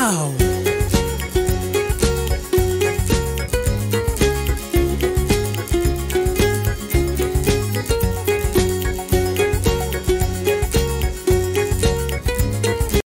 Uau!